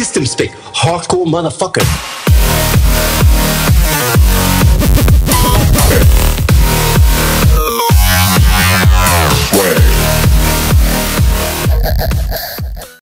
system speak, hardcore motherfucker.